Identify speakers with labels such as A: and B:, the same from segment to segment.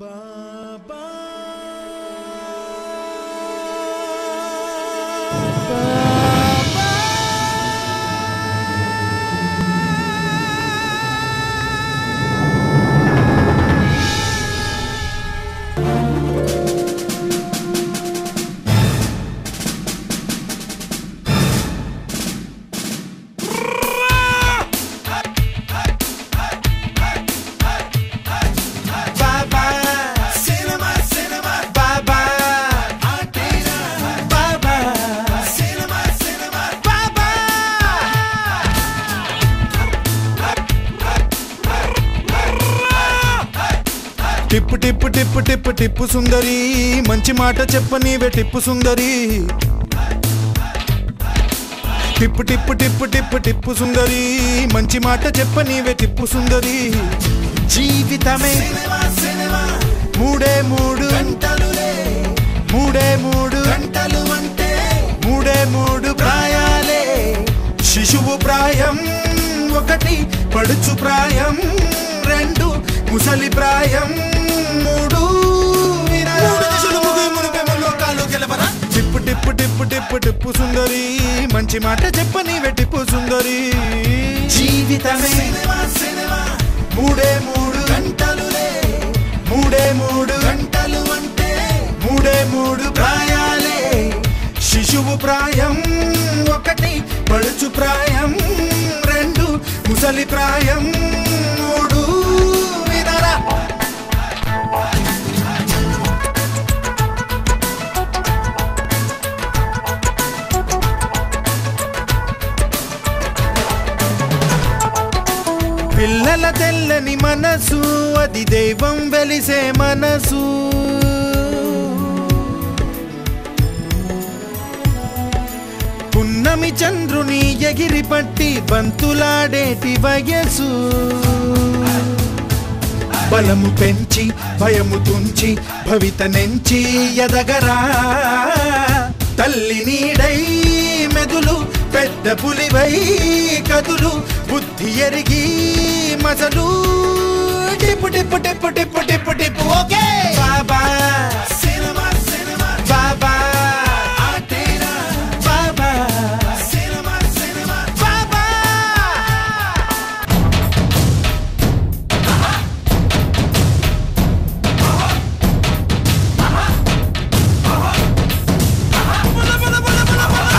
A: బాబా టిప్పు సుందరి మంచి మాట చెప్పనీవే టిప్పు సుందరి. టిప్పు టిప్పు టిప్పు టిప్పు టిప్పు సుందరి మంచి మాట చెప్పనీవే టిప్పు సుందరి. జీవితమే మూడే మూడు. మూడే మూడు. గంటలు అంటే మూడే మూడు. ప్రాయాలే. శిశువు ప్రాయం ఒకటి పడుచు ప్రాయం రెండు ముసలి ప్రాయం టిప్పు టిప్పు సుందరి మంచి మాట చెప్పని టిప్పు సుందరి. జీవితమే మూడే మూడు గంటలులే. మూడే మూడు గంటలు అంటే మూడే మూడు ప్రాయాలే. శిశువు ప్రాయం ఒకటి పడుచు ప్రాయం రెండు ముసలి ప్రాయం పిల్లల తెల్లని మనసు అది దైవం వెలిసే మనసు. పున్నమి చంద్రుని ఎగిరి పట్టి బంతులాడేటి వయసు బలము పెంచి భయము తుంచి భవిత నెంచి ఎదగరా. తల్లి నీడై మెదులు పెద్ద పులివై కదులు బుద్ధి ఎరిగి మసలు టిప్పు టిప్పు టిప్పు టిప్పు టిప్పు టిప్పు. ఓకే. బాబా. Cinema cinema. బాబా.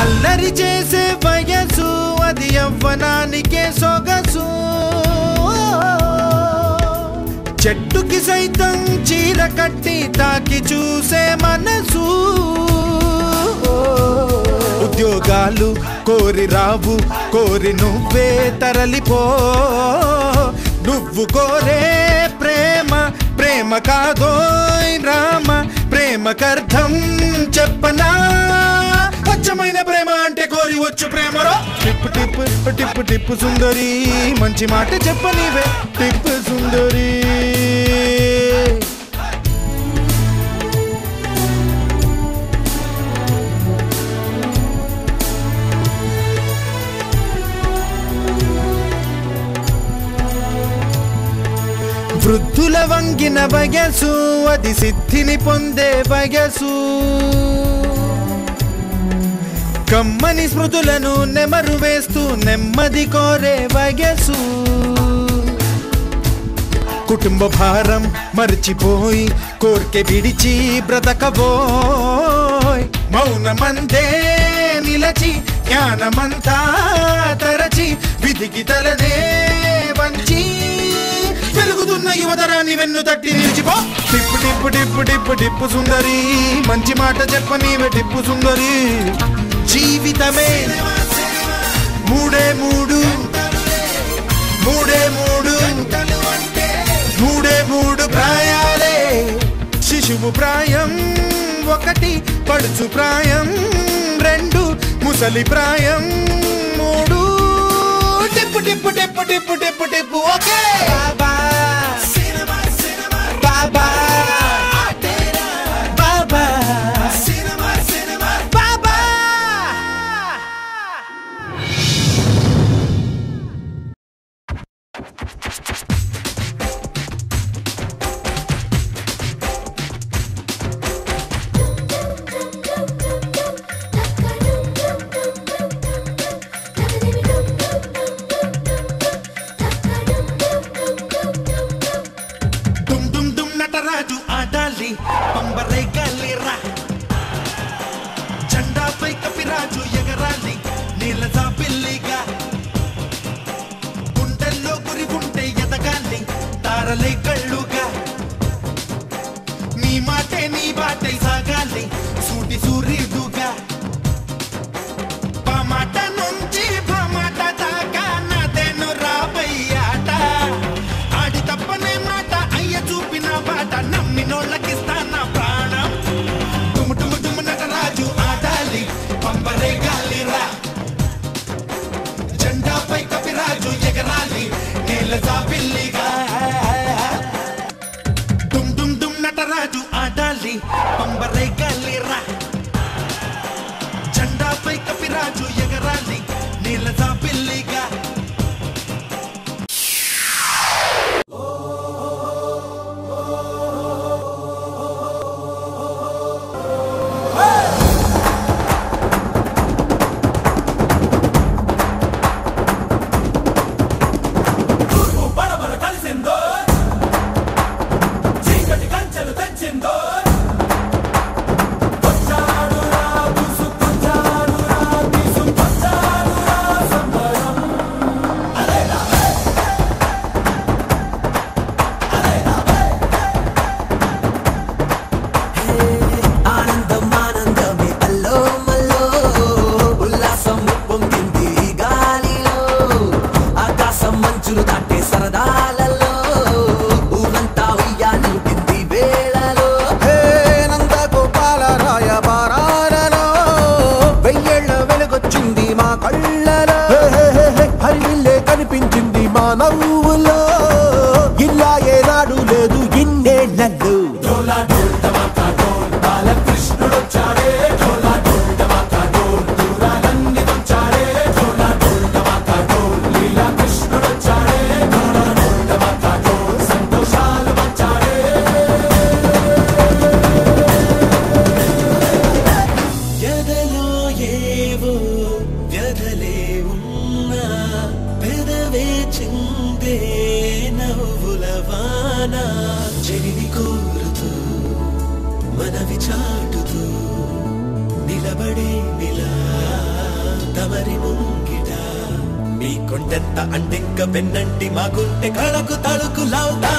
A: అల్లరి చేసే వయసు అది యవ్వనానికే. కట్టి తాకి చూసే మనసు. ఉద్యోగాలు కోరి రావు కోరి నువ్వే తరలిపో. నువ్వు కోరే ప్రేమ ప్రేమ కాదోయ్ రామ ప్రేమకర్థం చెప్పనా? స్వచ్ఛమైన ప్రేమ అంటే కోరి వచ్చు ప్రేమలో టిప్పు టిప్పు టిప్పు టిప్పు సుందరి మంచి మాట చెప్పనివే. టిప్పు సుందరి. వృద్ధుల వంగిన వయసు అది సిద్ధిని పొందే వయసు కమ్మని స్మృతులను నెమరు వేస్తూ నెమ్మది కోరే వయసు కుటుంబ భారం మరిచిపోయి కోర్కె విడిచి బ్రతకబోయ్. మౌనమందే నిలచి జ్ఞానమంతా తరచి విధికి తలనే నీ వెన్ను తట్టి నిలిచిపో. టిప్పు టిప్పు టిప్పు టిప్పు టిప్పు సుందరి. మంచి మాట చెప్పనీవే టిప్పు సుందరి. జీవితమే మూడే మూడు. మూడే మూడు. మూడే మూడు ప్రాయాలే. శిశువు ప్రాయం ఒకటి పడుచు ప్రాయం రెండు ముసలి ప్రాయం మూడు. టిప్పు టిప్పు టిప్పు టిప్పు టిప్పు టిప్పు ఓకే. పంబరే గల్లీరా జెండాపై కపిరాజు ఎగరాలి నీలజా పిల్లిగా గుండెల్లో గురి ఉంటే ఎదగాలి తారలే కళ్ళుగా. నీ మాటే నీ బాటే సాగాలి సూటి సూర్యుడుగా. మాట నుంచి మాట దాకా నాదేను రాబయ్యాట ఆడి తప్పనే మాట అయ్య చూపిన బాట
B: నమ్మినోళ్ళ Madu Adali Pambarig మీ
C: అంటింక అంటెంక వెన్నంటి మా గుంటె కళకు తళుకు లావుతా.